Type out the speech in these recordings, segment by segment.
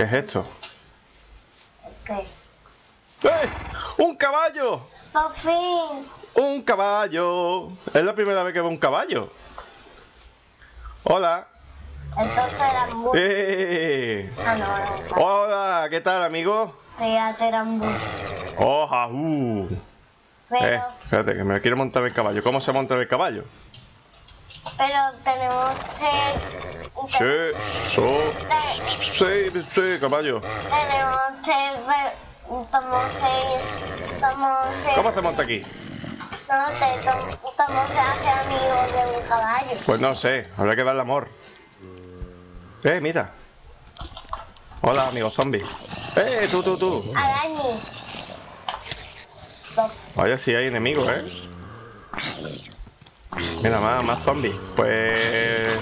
¿Qué es esto? ¿Qué? ¡Eh! ¡Un caballo! Por fin. ¡Un caballo! Es la primera vez que veo un caballo. Hola. Entonces eran muy... ¡Eh! Ah, no, no. Hola, ¿qué tal, amigo? Fíjate, muy... ¡Oh, uh! Eh, espérate, que me quiero montar el caballo. ¿Cómo se monta el caballo? Pero tenemos que... Sí, so, sí, sí, caballo. Tenemos que. Estamos seis... Seis... ¿Cómo se monta aquí? No sé, estamos hacer amigos de un caballo. Pues no sé, habrá que darle amor. Eh, mira. Hola, amigo zombie. Eh, tú, tú, tú. Arañi. Vaya, si hay enemigos, ¿eh? Mira, más, más zombies. Pues...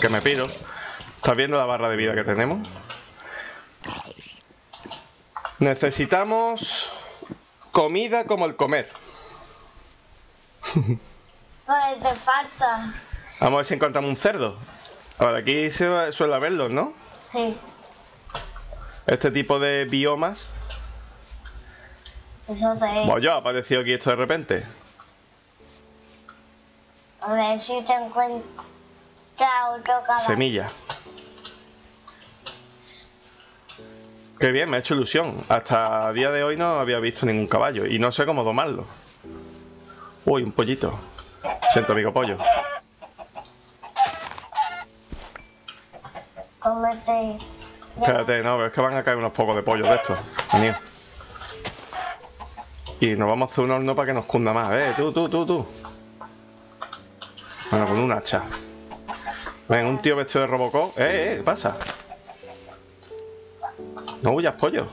Que me pido. ¿Estás viendo la barra de vida que tenemos? Necesitamos... Comida como el comer. Pues te falta. Vamos a ver si encontramos un cerdo. Ahora, aquí se suele verlos, ¿no? Sí. Este tipo de biomas. Eso te... Ha aparecido aquí esto de repente. A ver si te encuentras otro caballo. Semilla. Qué bien, me ha hecho ilusión. Hasta día de hoy no había visto ningún caballo y no sé cómo domarlo. Uy, un pollito. Siento, amigo pollo. Cómete. Espérate, no, pero es que van a caer unos pocos de pollo de estos. Venido. Y nos vamos a hacer un horno para que nos cunda más. Eh, tú, tú, tú, tú. Bueno, con un hacha. Ven, un tío vestido de Robocop. Eh, eh, ¿qué pasa? No huyas, pollo.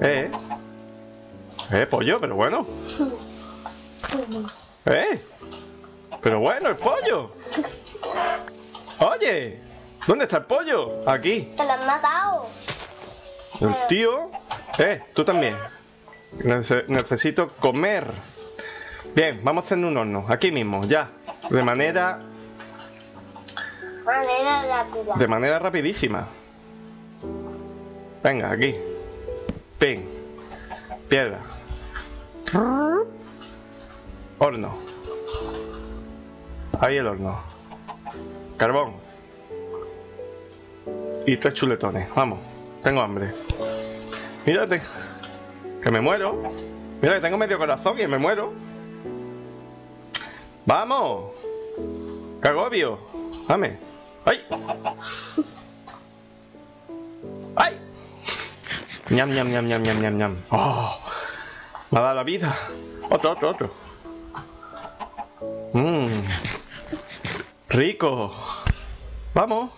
Eh, eh. Eh, pollo, pero bueno. Eh. Pero bueno, el pollo. Oye, ¿dónde está el pollo? Aquí. Te lo han matado. El tío. Eh, tú también. Nece- necesito comer. Bien, vamos a hacer un horno. Aquí mismo, ya. De manera. Manera rápida. De manera rapidísima. Venga, aquí. Pin. Piedra. Horno. Ahí el horno. Carbón. Y tres chuletones. Vamos. Tengo hambre. Mírate. Que me muero. Mira que tengo medio corazón y me muero. ¡Vamos! ¡Qué agobio! ¡Dame! ¡Ay! ¡Ay! ñam, ñam, ñam, ñam, ñam, ñam, ñam. ¡Oh! Me ha dado la vida. Otro, otro, otro. Mmm. Rico. Vamos.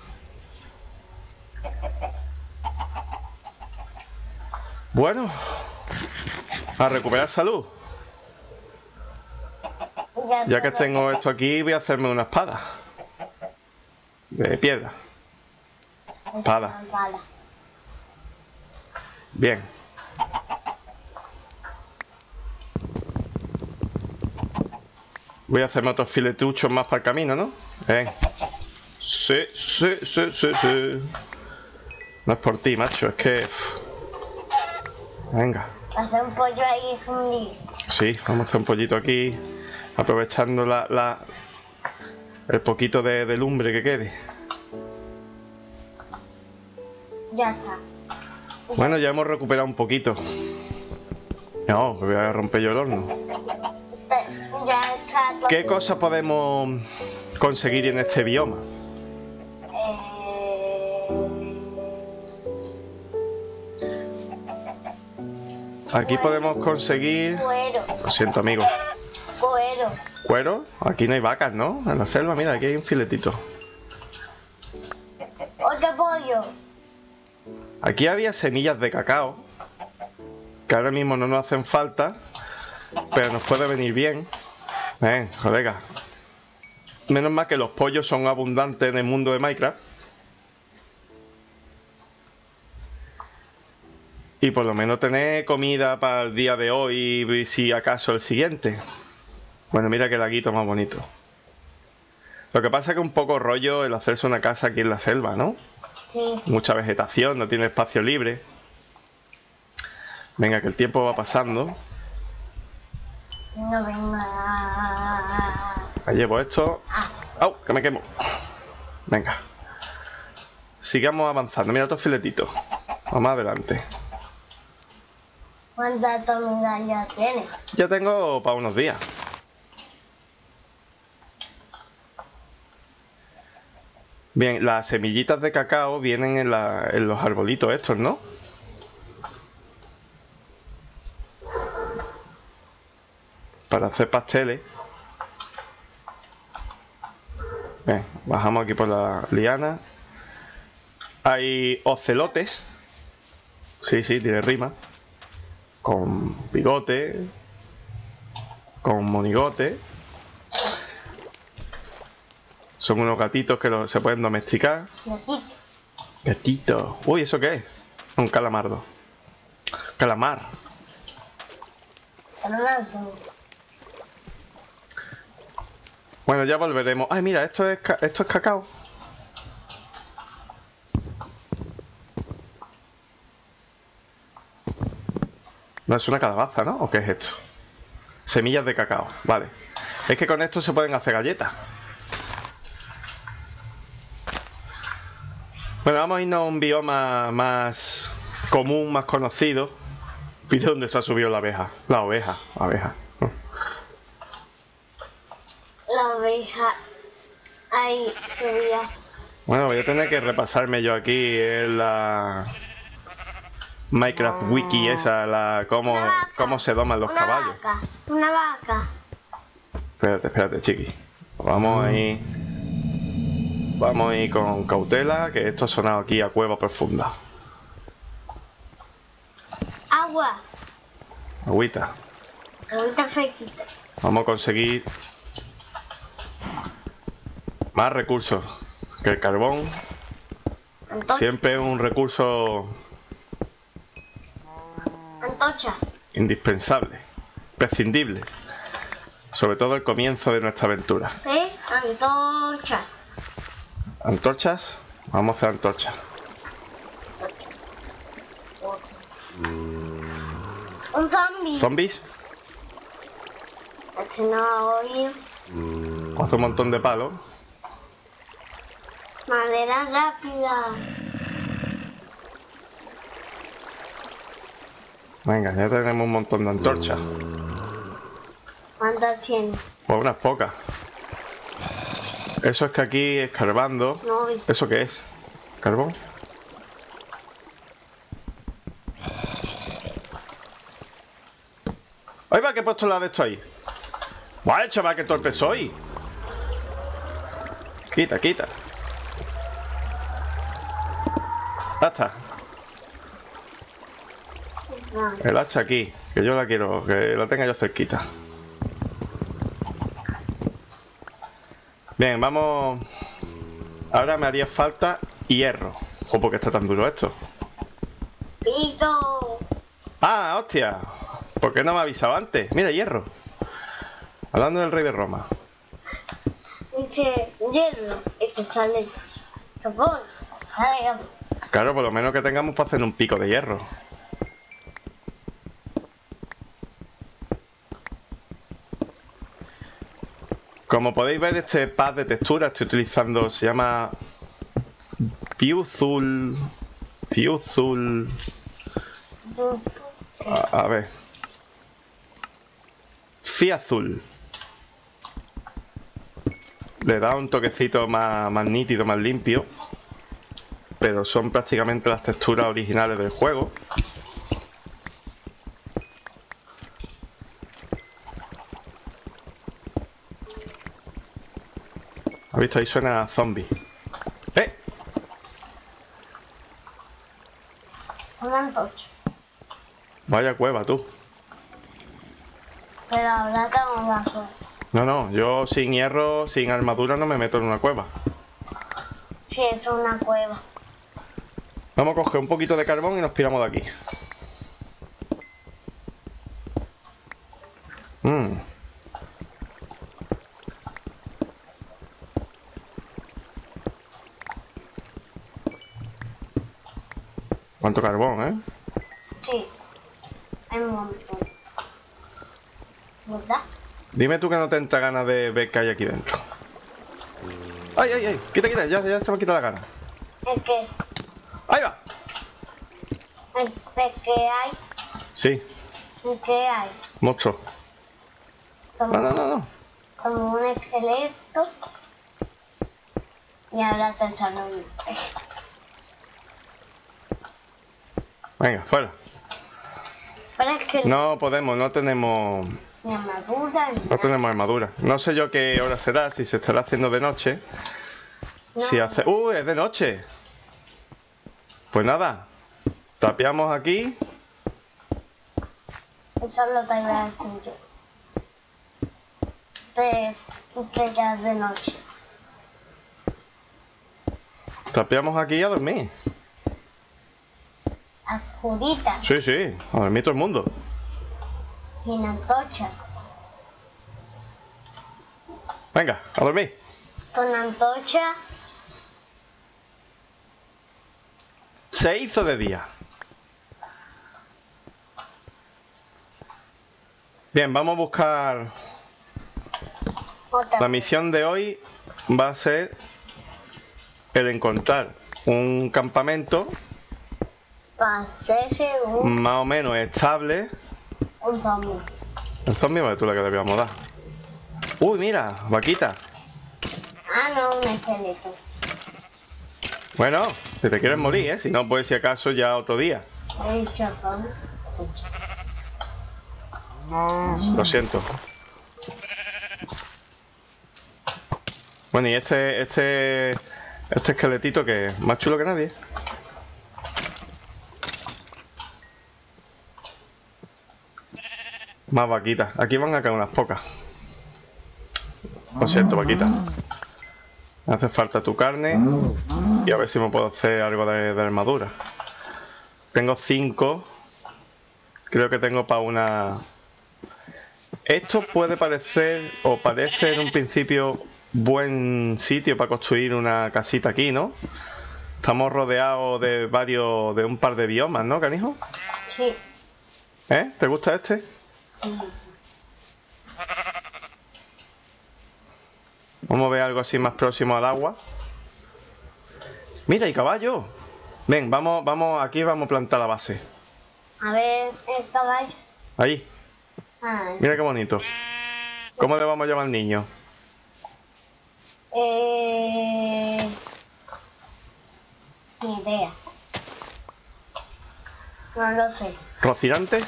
Bueno. A recuperar salud. Ya que tengo esto aquí, voy a hacerme una espada. De piedra. espada. Bien. Voy a hacerme otros filetuchos más para el camino, ¿no? Ven. Sí, sí, sí, sí, sí. No es por ti, macho, es que... Venga. Hacer un pollo ahí fundido. Sí, vamos a hacer un pollito aquí, aprovechando la, la- el poquito de, de lumbre que quede. Ya está. Bueno, ya hemos recuperado un poquito. No, voy a romper yo el horno. Te- Ya está todo. ¿Qué cosas podemos conseguir en este bioma? Aquí podemos conseguir... Lo siento, amigo. Cuero. Cuero. Aquí no hay vacas, ¿no? En la selva, mira, aquí hay un filetito. Otro pollo. Aquí había semillas de cacao. Que ahora mismo no nos hacen falta. Pero nos puede venir bien. Ven, colega. Menos mal que los pollos son abundantes en el mundo de Minecraft. Y por lo menos tener comida para el día de hoy y si acaso el siguiente. Bueno, mira que laguito más bonito. Lo que pasa es que un poco rollo el hacerse una casa aquí en la selva, ¿no? Sí. mucha vegetación, no tiene espacio libre. Venga, que el tiempo va pasando. No venga. Ahí llevo esto. Ah, ¡Au! Que me quemo. Venga. Sigamos avanzando. Mira otros filetitos. Vamos adelante. ¿cuántas ya tienes? Ya tengo para unos días. Bien, las semillitas de cacao vienen en, los arbolitos estos, ¿no? Para hacer pasteles. Bien, bajamos aquí por la liana. Hay ocelotes. Sí, sí, tiene rima con bigote, con monigote. Son unos gatitos que lo- se pueden domesticar. Gatito. Uy, ¿eso qué es? Un calamardo. Calamar. Fernando. Bueno, ya volveremos. Ay, mira, esto es, esto es cacao. No, es una calabaza, ¿no? ¿O qué es esto? Semillas de cacao, vale. Es que con esto se pueden hacer galletas. Bueno, vamos a irnos a un bioma más común, más conocido. Mira dónde se ha subido la abeja. La oveja, abeja. La oveja. Ahí subía. Bueno, voy a tener que repasarme yo aquí en la Minecraft Wiki esa, la cómo, cómo se doman los una caballos. Vaca. Una vaca. Espérate, espérate, chiqui. Vamos ahí. Vamos ahí con cautela, que esto ha sonado aquí a cueva profunda. Agua. Agüita. Ahorita fresquita. Vamos a conseguir más recursos. Que el carbón siempre es un recurso Antorcha. indispensable, prescindible. Sobre todo al comienzo de nuestra aventura. ¿Eh? Antorcha. ¿Antorchas? Vamos a hacer antorchas. Un zombie. ¿Zombies? No oído. Hace un montón de palos. Madera rápida. Venga, ya tenemos un montón de antorchas. ¿Cuántas tiene? Pues unas pocas. Eso es que aquí escarbando. No. ¿Eso qué es? ¿Carbón? ¡Ay, va! que he puesto la de esto ahí! ¡Buah, chaval, que torpe soy! Quita, quita. Ya está. No. El hacha aquí, que yo la quiero, que la tenga yo cerquita. Bien, vamos. Ahora me haría falta hierro. Ojo, porque está tan duro esto. Pito. ¡Ah, hostia! ¿Por qué no me ha avisado antes? Mira, hierro. Hablando del rey de Roma. Dice hierro. Este. Sale. Claro, por lo menos que tengamos para hacer un pico de hierro. Como podéis ver, este pad de textura estoy utilizando, se llama Viewzul. Viewzul. A, a ver. Ciazul. Le da un toquecito más, más nítido, más limpio pero son prácticamente las texturas originales del juego. ¿Has visto? Ahí suena zombie. ¡Eh! Una antorcha. Vaya cueva, tú. Pero ahora tengo vaso. No, no, yo sin hierro, sin armadura no me meto en una cueva. Sí, esto es una cueva. Vamos a coger un poquito de carbón y nos piramos de aquí. Mm. ¿Cuánto carbón, eh? Sí. Hay un montón. ¿Verdad? Dime tú que no te entra ganas de ver qué hay aquí dentro. ¡Ay, ay, ay! Quita, quita, ya, ya se me quita la gana. El que, ¡Ahí va! el que hay, Sí, el que hay. monstruo. Como, No, no, no, no. como un esqueleto. Y ahora te sale un pez. Venga, fuera. Pero es que No podemos, no tenemos. mi armadura No tenemos armadura. No sé yo qué hora será, si se estará haciendo de noche. no, Si hace. ¡Uh! Es de noche. Pues nada. Tapeamos aquí. Eso lo te iba a decir yo. Tres estrellas de noche. Tapeamos aquí a dormir. Oscurita, Sí, sí. A dormir todo el mundo. sin antorcha. Venga, a dormir. Con antorcha, Se hizo de día. Bien, vamos a buscar. otra. La misión de hoy va a ser el encontrar un campamento Un, más o menos estable. un zombie. El zombie vale tú la que debíamos dar. Uy, mira, vaquita. Ah, no, un esqueleto. Bueno, si te quieres morir, ¿eh? Si no, pues si acaso ya otro día. El chapón. Lo siento. Bueno, y este, este, este esqueletito que es más chulo que nadie. Más vaquitas. Aquí van a caer unas pocas. Lo siento, vaquita. Me hace falta tu carne. Y a ver si me puedo hacer algo de, de armadura. Tengo cinco. Creo que tengo para una... Esto puede parecer, o parece en un principio, buen sitio para construir una casita aquí, ¿no? Estamos rodeados de varios, de un par de biomas, ¿no, canijo? Sí, ¿Eh? ¿Te gusta este? Vamos a ver algo así más próximo al agua. Mira, y caballo. Ven, vamos, vamos, aquí vamos a plantar la base. A ver, el caballo. Ahí, Ah, mira qué bonito. ¿Cómo le vamos a llamar al niño? eh... Ni idea. No lo sé. ¿Rocinante?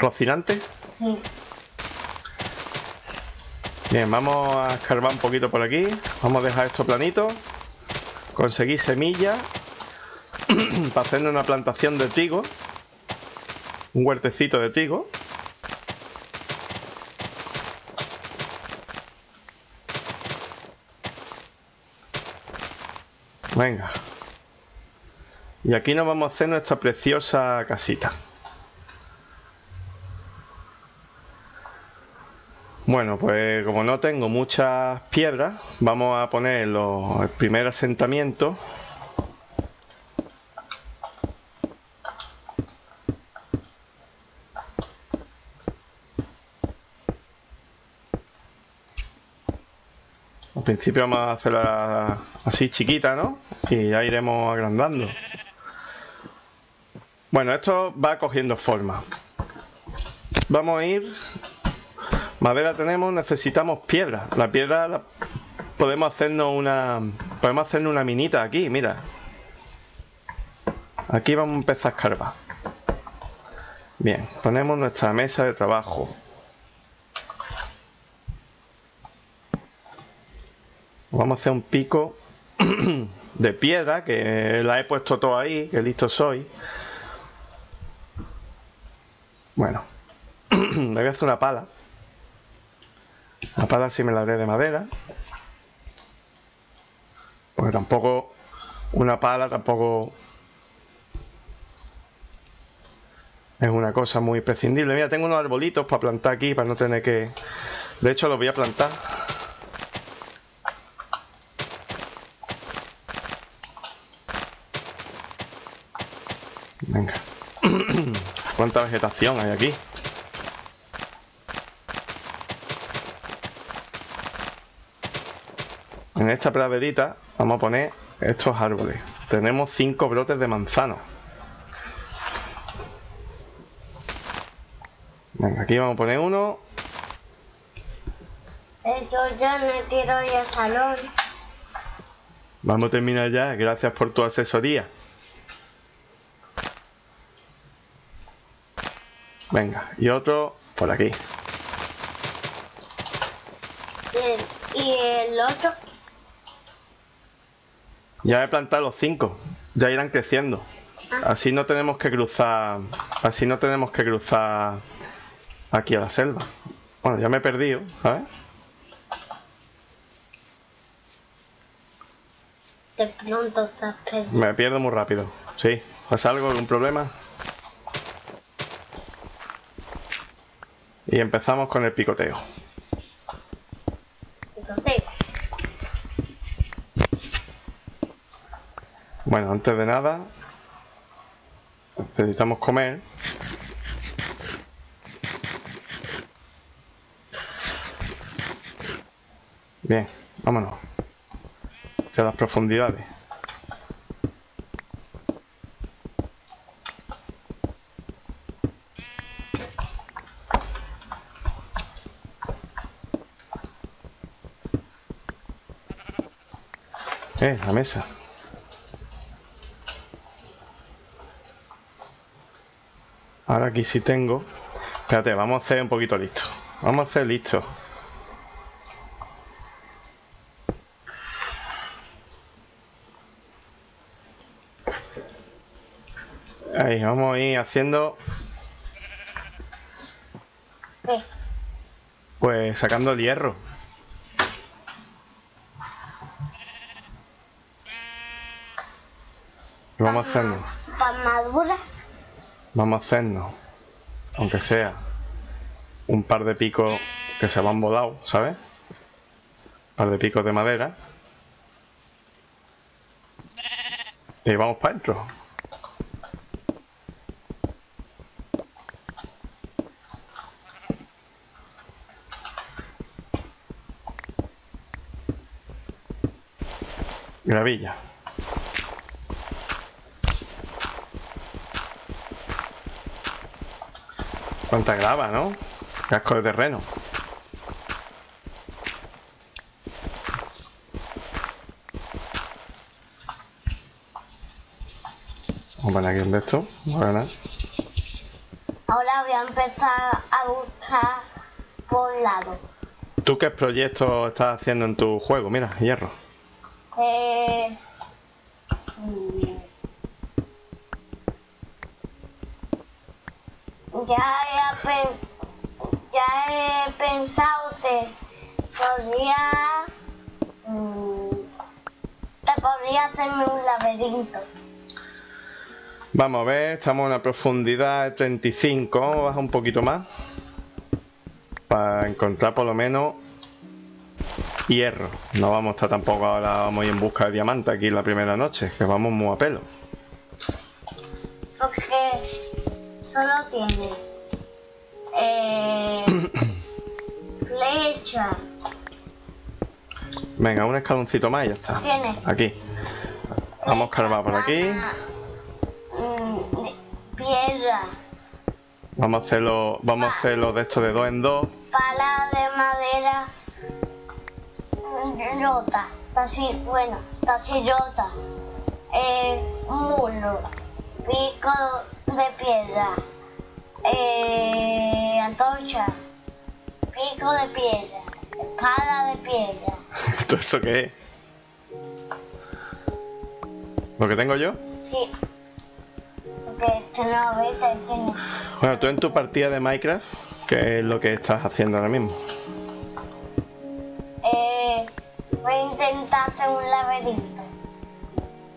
¿Rocinante? Sí. Bien, vamos a escarbar un poquito por aquí. Vamos a dejar esto planito. Conseguir semillas para hacer una plantación de trigo. Un huertecito de trigo. Venga. Y aquí nos vamos a hacer nuestra preciosa casita. Bueno, pues como no tengo muchas piedras, vamos a poner los- el primer asentamiento. Al principio vamos a hacerla así chiquita, ¿no? Y ya iremos agrandando. Bueno, esto va cogiendo forma. Vamos a ir Madera tenemos, necesitamos piedra. La piedra podemos hacernos una. Podemos una minita aquí, mira. Aquí vamos a empezar a escarbar. Bien, ponemos nuestra mesa de trabajo. Vamos a hacer un pico de piedra, que la he puesto todo ahí, que listo soy. Bueno, le voy a hacer una pala. La pala sí me la haré de madera. Porque tampoco una pala tampoco es una cosa muy prescindible. Mira, tengo unos arbolitos para plantar aquí, para no tener que... De hecho, los voy a plantar. Venga. ¿Cuánta vegetación hay aquí? En esta praderita vamos a poner estos árboles. Tenemos cinco brotes de manzano. Venga, aquí vamos a poner uno. Yo ya me tiro ya al salón. Vamos a terminar ya. Gracias por tu asesoría. Venga, y otro por aquí. Y el otro, Ya he plantado los cinco. Ya irán creciendo. Así no tenemos que cruzar. Así no tenemos que cruzar aquí a la selva. Bueno, ya me he perdido, ¿sabes? de pronto estás perdido. Me pierdo muy rápido. Sí. ¿Pasa algo? ¿Algún problema? Y empezamos con el picoteo. Entonces, Bueno, antes de nada, necesitamos comer. Bien, vámonos. Hacia las profundidades. Eh, la mesa. Ahora aquí sí tengo. Espérate, vamos a hacer un poquito listo. Vamos a hacer listo. Ahí, vamos a ir haciendo, pues sacando el hierro. Vamos a hacernos. Para madura, Vamos a hacernos, aunque sea, un par de picos que se van volados, ¿sabes? Un par de picos de madera. Y vamos para adentro. Gravilla. Cuánta grava, ¿no? Casco de terreno. Vamos a poner aquí un de estos. Vamos a ganar. ahora voy a empezar a buscar por lado. ¿Tú qué proyectos estás haciendo en tu juego? Mira, hierro. Eh, ya, he, pen- ya he pensado que podría mm, te podría hacerme un laberinto. Vamos a ver, estamos en una profundidad de 35. Vamos a bajar un poquito más. Para encontrar por lo menos hierro. No vamos a estar tampoco ahora, vamos en busca de diamante aquí la primera noche, que vamos muy a pelo. Solo tiene eh, flecha, Venga, un escaloncito más y ya está. tiene Aquí. Vamos a escarbar por aquí. mm, piedra, Vamos a hacerlo, vamos a hacerlo de esto de dos en dos. pala de madera mm, rota, así, bueno, así rota, eh, mulo, pico de piedra, eh, antorcha, pico de piedra, espada de piedra. ¿Todo eso qué es? ¿Lo que tengo yo? Sí. Porque no. Bueno, tú en tu partida de Minecraft, ¿qué es lo que estás haciendo ahora mismo? Eh, voy a intentar hacer un laberinto.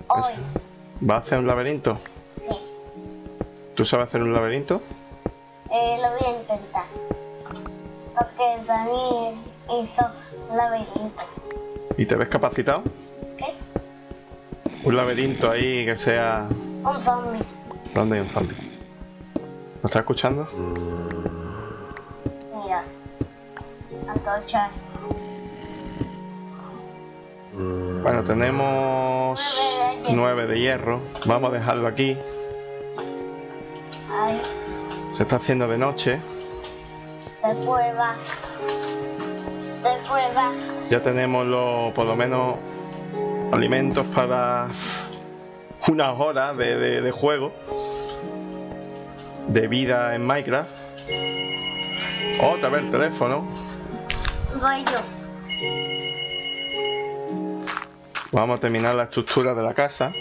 Hoy, ¿Vas a hacer un laberinto? sí. ¿Tú sabes hacer un laberinto? Eh, lo voy a intentar. Porque Dani hizo un laberinto. ¿Y te ves capacitado? ¿Qué? Un laberinto ahí que sea... Un zombie. ¿Dónde hay un zombie? ¿Lo estás escuchando? Mira. Antorcha. Bueno, tenemos nueve de hierro. Vamos a dejarlo aquí. Se está haciendo de noche. De cueva. De cueva. Ya tenemos lo- por lo menos alimentos para unas horas de, de- de juego. De vida en Minecraft. Otra vez el teléfono. Voy yo. Vamos a terminar la estructura de la casa.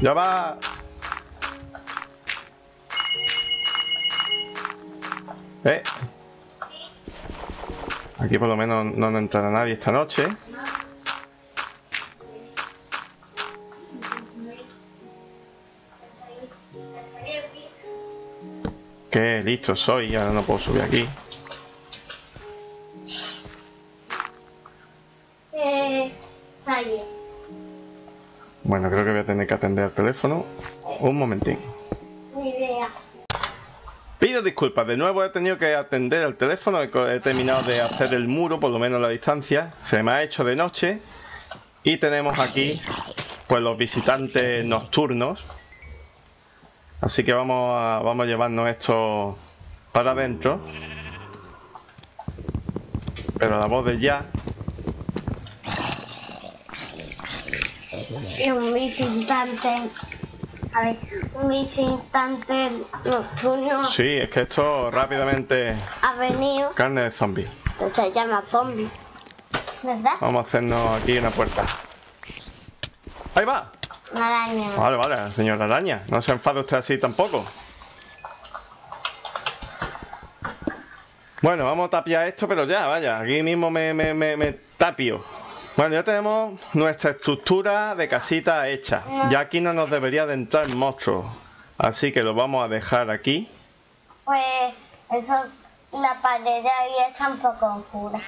Ya va. Eh. Aquí por lo menos no nos entrará nadie esta noche. Qué listo soy, ahora no puedo subir aquí. Eh, sale. Bueno, creo que voy a tener que atender el teléfono. Un momentín. Pido disculpas, de nuevo he tenido que atender el teléfono, he terminado de hacer el muro, por lo menos la distancia, se me ha hecho de noche y tenemos aquí pues los visitantes nocturnos. Así que vamos a, vamos a llevarnos esto para adentro. Pero la voz de ya, Un visitante. A ver, un visitante nocturno sí, es que esto rápidamente ha venido. carne de zombie. Se llama zombie. ¿Verdad? Vamos a hacernos aquí una puerta. Ahí va. Una araña. Vale, vale, señor araña. No se enfade usted así tampoco. Bueno, vamos a tapiar esto, pero ya, vaya, aquí mismo me, me, me, me tapio. Bueno, ya tenemos nuestra estructura de casita hecha. Ya aquí no nos debería de entrar monstruos. Así que lo vamos a dejar aquí. Pues eso, la pared de ahí está un poco oscura.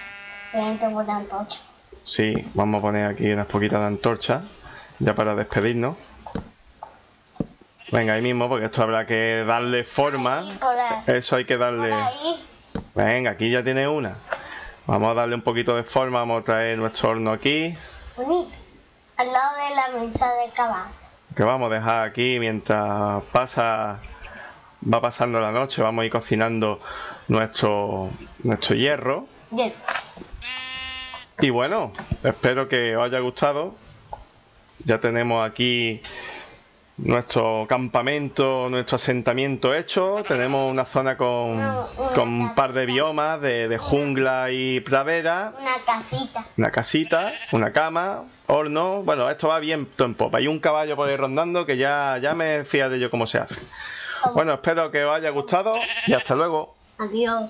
Tienen que poner antorcha. Sí, vamos a poner aquí unas poquitas de antorcha. Ya para despedirnos. Venga, ahí mismo, porque esto habrá que darle forma. Y por ahí. Eso hay que Por darle. ahí. Venga, aquí ya tiene una. Vamos a darle un poquito de forma, vamos a traer nuestro horno aquí. Bonito. Al lado de la mesa de caballo. Que vamos a dejar aquí mientras pasa. Va pasando la noche, vamos a ir cocinando nuestro, nuestro hierro. Bien. Y bueno, espero que os haya gustado. Ya tenemos aquí nuestro campamento, nuestro asentamiento hecho. Tenemos una zona con, con un par de biomas de, de jungla y pradera. Una casita. Una casita, una cama, horno. Bueno, esto va bien en popa. Hay un caballo por ahí rondando que ya, ya me fiaré yo cómo se hace. Bueno, espero que os haya gustado y hasta luego. Adiós.